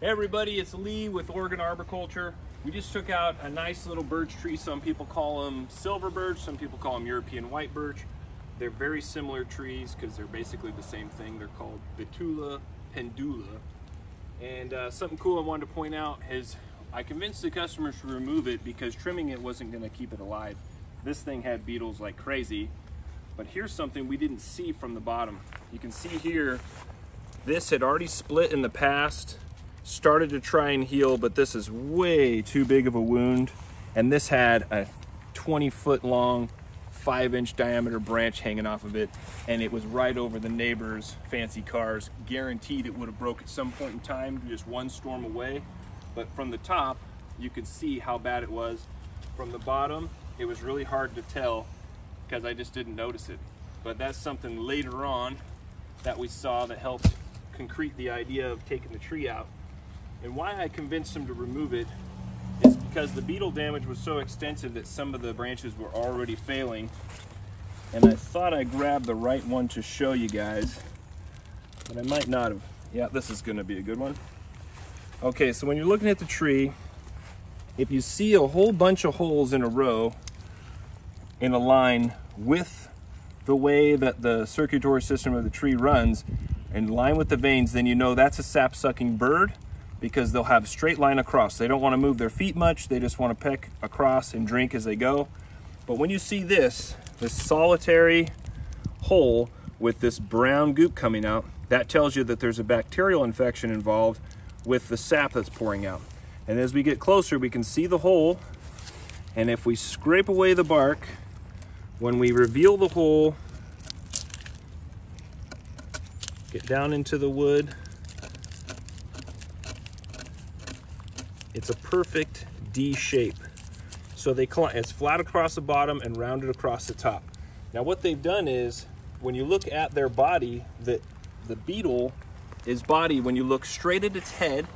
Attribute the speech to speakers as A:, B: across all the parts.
A: Hey everybody, it's Lee with Oregon Arboriculture. We just took out a nice little birch tree. Some people call them silver birch, some people call them European white birch. They're very similar trees because they're basically the same thing. They're called Betula pendula. And uh, something cool I wanted to point out is I convinced the customers to remove it because trimming it wasn't gonna keep it alive. This thing had beetles like crazy. But here's something we didn't see from the bottom. You can see here, this had already split in the past started to try and heal, but this is way too big of a wound. And this had a 20 foot long, five inch diameter branch hanging off of it. And it was right over the neighbor's fancy cars. Guaranteed it would have broke at some point in time, just one storm away. But from the top, you could see how bad it was. From the bottom, it was really hard to tell because I just didn't notice it. But that's something later on that we saw that helped concrete the idea of taking the tree out. And why I convinced him to remove it is because the beetle damage was so extensive that some of the branches were already failing. And I thought I grabbed the right one to show you guys, but I might not have. Yeah, this is gonna be a good one. Okay, so when you're looking at the tree, if you see a whole bunch of holes in a row in a line with the way that the circulatory system of the tree runs, in line with the veins, then you know that's a sap-sucking bird because they'll have a straight line across. They don't want to move their feet much. They just want to peck across and drink as they go. But when you see this, this solitary hole with this brown goop coming out, that tells you that there's a bacterial infection involved with the sap that's pouring out. And as we get closer, we can see the hole. And if we scrape away the bark, when we reveal the hole, get down into the wood, It's a perfect D shape. So they it's flat across the bottom and rounded across the top. Now what they've done is, when you look at their body, the, the beetle, is body, when you look straight at its head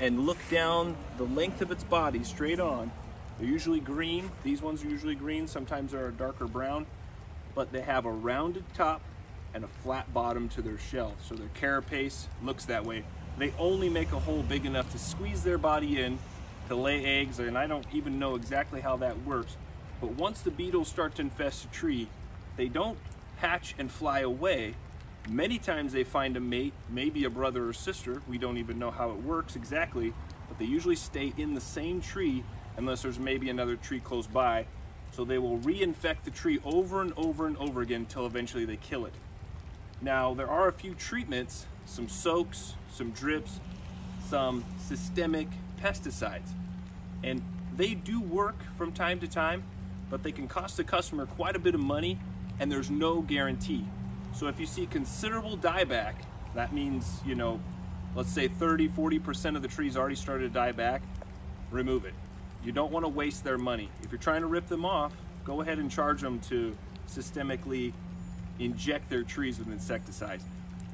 A: and look down the length of its body straight on, they're usually green. These ones are usually green. Sometimes they're a darker brown, but they have a rounded top and a flat bottom to their shell. So their carapace looks that way they only make a hole big enough to squeeze their body in to lay eggs, and I don't even know exactly how that works. But once the beetles start to infest a tree, they don't hatch and fly away. Many times they find a mate, maybe a brother or sister. We don't even know how it works exactly, but they usually stay in the same tree unless there's maybe another tree close by. So they will reinfect the tree over and over and over again until eventually they kill it. Now, there are a few treatments, some soaks, some drips, some systemic pesticides. And they do work from time to time, but they can cost the customer quite a bit of money and there's no guarantee. So if you see considerable dieback, that means, you know, let's say 30, 40% of the trees already started to die back, remove it. You don't want to waste their money. If you're trying to rip them off, go ahead and charge them to systemically inject their trees with insecticides.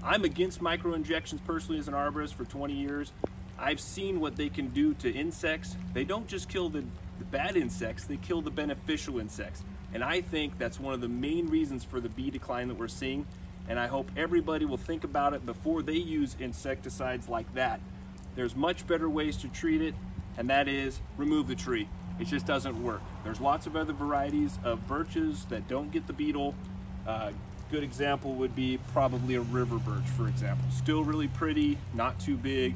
A: I'm against micro injections personally as an arborist for 20 years. I've seen what they can do to insects. They don't just kill the, the bad insects, they kill the beneficial insects. And I think that's one of the main reasons for the bee decline that we're seeing. And I hope everybody will think about it before they use insecticides like that. There's much better ways to treat it, and that is remove the tree. It just doesn't work. There's lots of other varieties of birches that don't get the beetle. Uh, good example would be probably a river birch, for example. Still really pretty, not too big,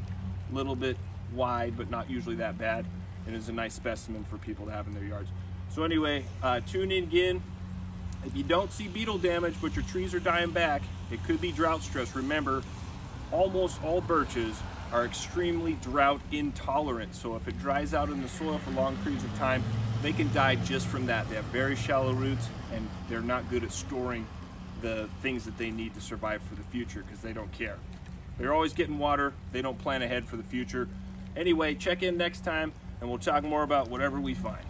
A: a little bit wide, but not usually that bad. And is a nice specimen for people to have in their yards. So anyway, uh, tune in again. If you don't see beetle damage, but your trees are dying back, it could be drought stress. Remember, almost all birches are extremely drought intolerant. So if it dries out in the soil for long periods of time, they can die just from that. They have very shallow roots and they're not good at storing the things that they need to survive for the future because they don't care. They're always getting water. They don't plan ahead for the future. Anyway, check in next time and we'll talk more about whatever we find.